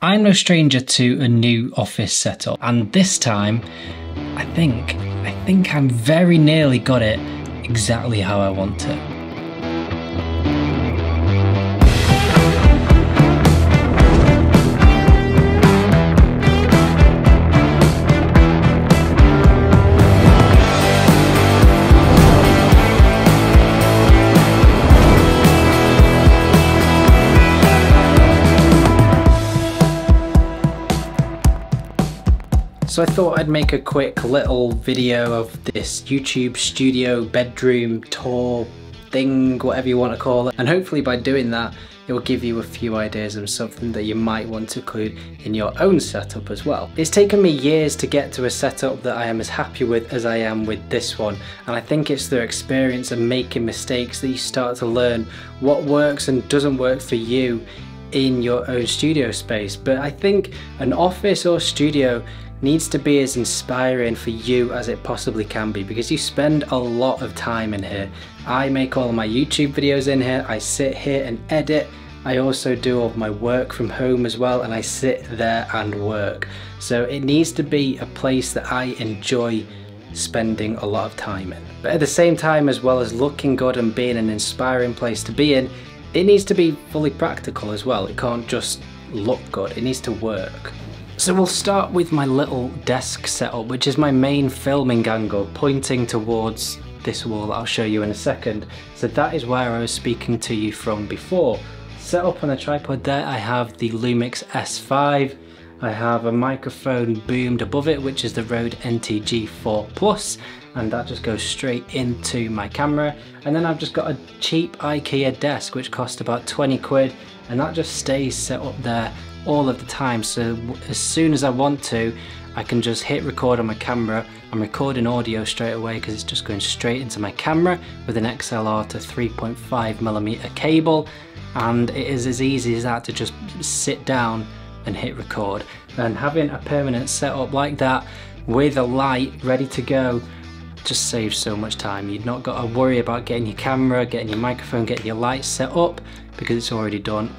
I'm no stranger to a new office setup and this time I think, I think I'm very nearly got it exactly how I want it. So I thought I'd make a quick little video of this YouTube studio bedroom tour thing, whatever you want to call it. And hopefully by doing that, it will give you a few ideas and something that you might want to include in your own setup as well. It's taken me years to get to a setup that I am as happy with as I am with this one and I think it's the experience of making mistakes that you start to learn what works and doesn't work for you in your own studio space but I think an office or studio needs to be as inspiring for you as it possibly can be because you spend a lot of time in here. I make all my YouTube videos in here, I sit here and edit, I also do all my work from home as well and I sit there and work. So it needs to be a place that I enjoy spending a lot of time in. But at the same time as well as looking good and being an inspiring place to be in, it needs to be fully practical as well. It can't just look good, it needs to work. So we'll start with my little desk setup, which is my main filming angle, pointing towards this wall that I'll show you in a second. So that is where I was speaking to you from before. Set up on a tripod there, I have the Lumix S5, I have a microphone boomed above it, which is the Rode NTG4 Plus, and that just goes straight into my camera. And then I've just got a cheap IKEA desk, which cost about 20 quid, and that just stays set up there all of the time. So as soon as I want to I can just hit record on my camera. I'm recording audio straight away because it's just going straight into my camera with an XLR to 3.5 millimeter cable. And it is as easy as that to just sit down and hit record. And having a permanent setup like that with a light ready to go just saves so much time. You've not got to worry about getting your camera, getting your microphone, getting your lights set up because it's already done,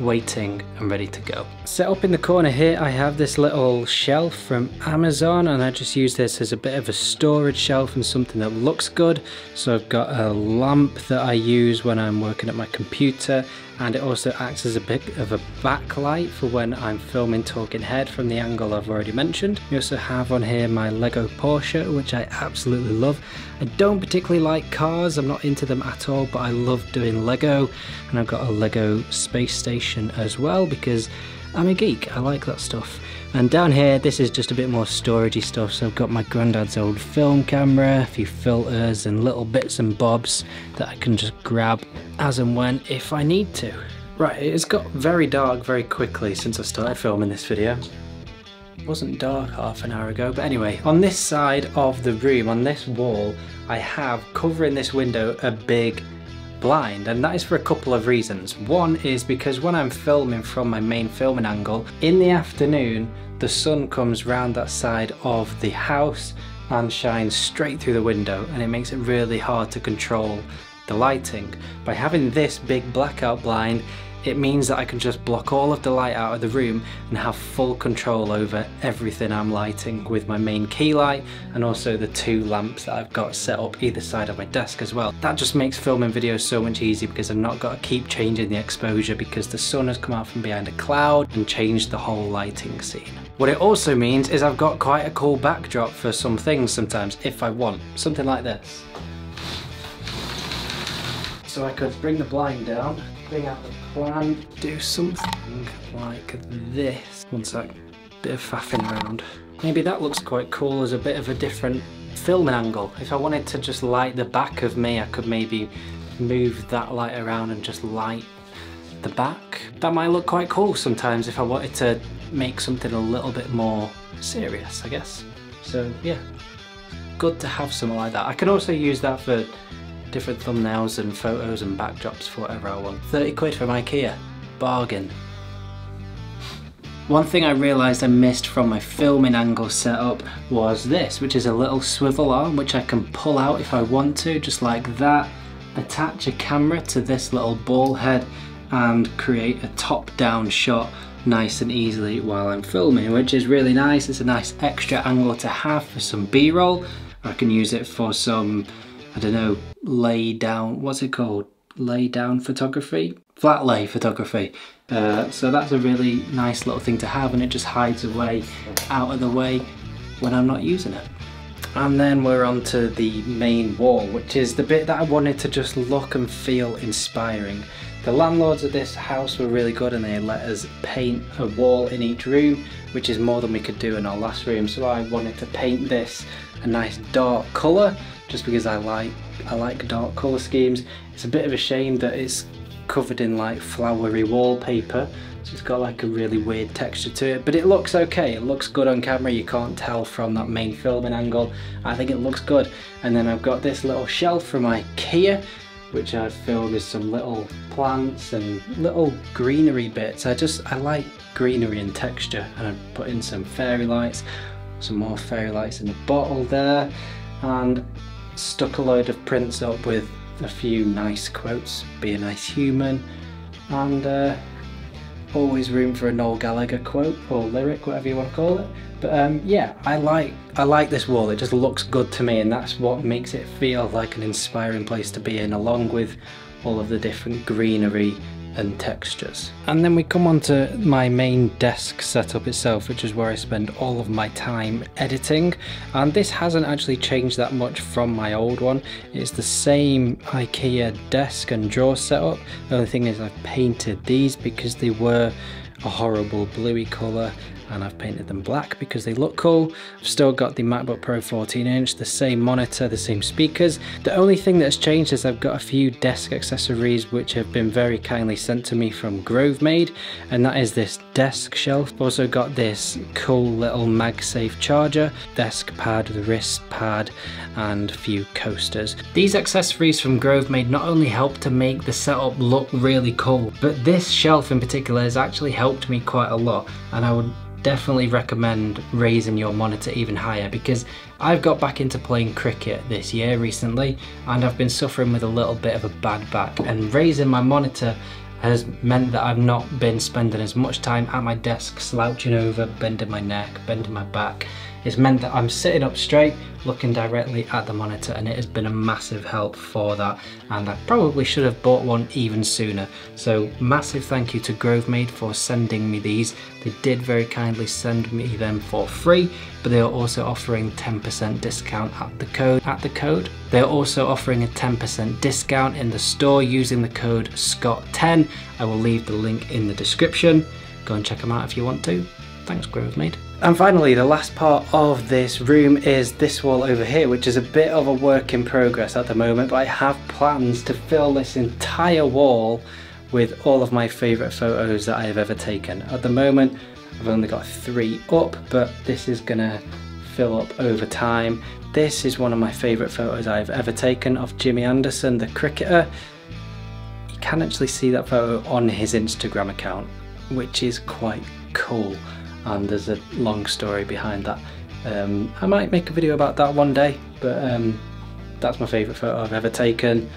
waiting and ready to go. Set up in the corner here I have this little shelf from Amazon and I just use this as a bit of a storage shelf and something that looks good. So I've got a lamp that I use when I'm working at my computer and it also acts as a bit of a backlight for when I'm filming talking head from the angle I've already mentioned. We also have on here my Lego Porsche which I absolutely love. I don't particularly like cars, I'm not into them at all but I love doing Lego and I've got a Lego space station as well because I'm a geek, I like that stuff. And down here, this is just a bit more storagey stuff. So I've got my granddad's old film camera, a few filters and little bits and bobs that I can just grab as and when if I need to. Right, it's got very dark very quickly since I started filming this video. It wasn't dark half an hour ago, but anyway, on this side of the room, on this wall, I have covering this window a big blind and that is for a couple of reasons. One is because when I'm filming from my main filming angle, in the afternoon the sun comes round that side of the house and shines straight through the window and it makes it really hard to control the lighting. By having this big blackout blind it means that I can just block all of the light out of the room and have full control over everything I'm lighting with my main key light and also the two lamps that I've got set up either side of my desk as well. That just makes filming videos so much easier because I've not got to keep changing the exposure because the sun has come out from behind a cloud and changed the whole lighting scene. What it also means is I've got quite a cool backdrop for some things sometimes if I want. Something like this. So I could bring the blind down, bring out the plan, do something like this. One sec, bit of faffing around. Maybe that looks quite cool as a bit of a different filming angle. If I wanted to just light the back of me, I could maybe move that light around and just light the back. That might look quite cool sometimes if I wanted to make something a little bit more serious, I guess. So yeah, good to have something like that. I can also use that for different thumbnails and photos and backdrops for whatever I want. 30 quid from Ikea, bargain. One thing I realised I missed from my filming angle setup was this, which is a little swivel arm which I can pull out if I want to, just like that. Attach a camera to this little ball head and create a top-down shot nice and easily while I'm filming, which is really nice. It's a nice extra angle to have for some B-roll. I can use it for some, I don't know, lay down, what's it called? Lay down photography? Flat lay photography. Uh, so that's a really nice little thing to have and it just hides away out of the way when I'm not using it. And then we're on to the main wall, which is the bit that I wanted to just look and feel inspiring. The landlords of this house were really good and they let us paint a wall in each room, which is more than we could do in our last room. So I wanted to paint this a nice dark colour, just because I like I like dark colour schemes. It's a bit of a shame that it's covered in like flowery wallpaper. So it's got like a really weird texture to it but it looks okay. It looks good on camera. You can't tell from that main filming angle. I think it looks good. And then I've got this little shelf from Ikea which I've filled with some little plants and little greenery bits. I just I like greenery and texture. And I've put in some fairy lights some more fairy lights in the bottle there. And stuck a load of prints up with a few nice quotes, be a nice human, and uh, always room for a Noel Gallagher quote or lyric, whatever you want to call it. But um, yeah, I like I like this wall. It just looks good to me, and that's what makes it feel like an inspiring place to be in, along with all of the different greenery and textures. And then we come on to my main desk setup itself, which is where I spend all of my time editing. And this hasn't actually changed that much from my old one. It's the same IKEA desk and drawer setup. The only thing is I've painted these because they were a horrible bluey colour and I've painted them black because they look cool. I've still got the MacBook Pro 14 inch, the same monitor, the same speakers. The only thing that's changed is I've got a few desk accessories which have been very kindly sent to me from Grovemade and that is this desk shelf. Also got this cool little MagSafe charger, desk pad, the wrist pad and a few coasters. These accessories from Grovemade not only help to make the setup look really cool, but this shelf in particular has actually helped me quite a lot and I would definitely recommend raising your monitor even higher because I've got back into playing cricket this year recently and I've been suffering with a little bit of a bad back and raising my monitor has meant that I've not been spending as much time at my desk slouching over, bending my neck, bending my back. It's meant that I'm sitting up straight, looking directly at the monitor and it has been a massive help for that and I probably should have bought one even sooner. So massive thank you to Grovemade for sending me these. They did very kindly send me them for free but they are also offering 10% discount at the code at the code. They're also offering a 10% discount in the store using the code SCOTT10. I will leave the link in the description. Go and check them out if you want to. Thanks Grovemade. And finally, the last part of this room is this wall over here, which is a bit of a work in progress at the moment, but I have plans to fill this entire wall with all of my favourite photos that I have ever taken. At the moment, I've only got three up, but this is gonna fill up over time. This is one of my favourite photos I've ever taken of Jimmy Anderson, the cricketer. You can actually see that photo on his Instagram account, which is quite cool and there's a long story behind that. Um, I might make a video about that one day, but um, that's my favourite photo I've ever taken.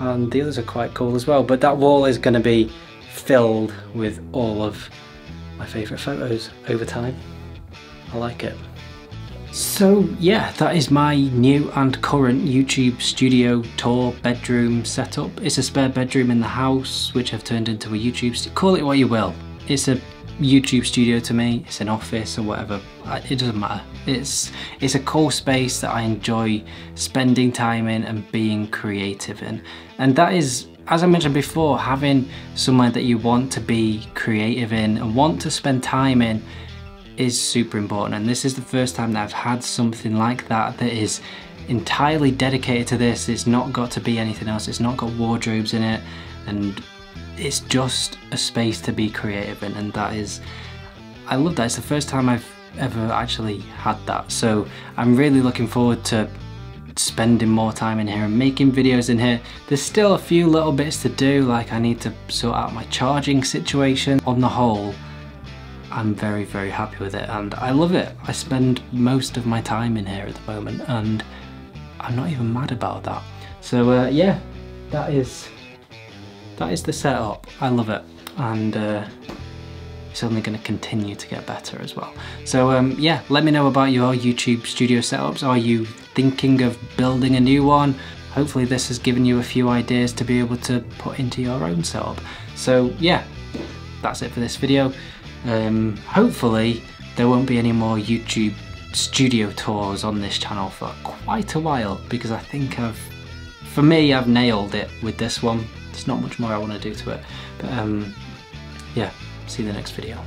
And the others are quite cool as well. But that wall is going to be filled with all of my favourite photos over time. I like it. So yeah, that is my new and current YouTube studio tour bedroom setup. It's a spare bedroom in the house, which I've turned into a YouTube, studio. call it what you will. It's a YouTube studio to me, it's an office or whatever, it doesn't matter. It's, it's a cool space that I enjoy spending time in and being creative in. And that is, as I mentioned before, having somewhere that you want to be creative in and want to spend time in is super important. And this is the first time that I've had something like that that is entirely dedicated to this. It's not got to be anything else. It's not got wardrobes in it and it's just a space to be creative in and that is I love that. It's the first time I've ever actually had that. So I'm really looking forward to spending more time in here and making videos in here. There's still a few little bits to do like I need to sort out my charging situation. On the whole I'm very very happy with it and I love it. I spend most of my time in here at the moment and I'm not even mad about that. So uh, yeah that is that is the setup. I love it. And uh, it's only going to continue to get better as well. So um, yeah, let me know about your YouTube studio setups. Are you thinking of building a new one? Hopefully this has given you a few ideas to be able to put into your own setup. So yeah, that's it for this video. Um, hopefully there won't be any more YouTube studio tours on this channel for quite a while because I think I've, for me, I've nailed it with this one. There's not much more I want to do to it. But um, yeah, see you in the next video.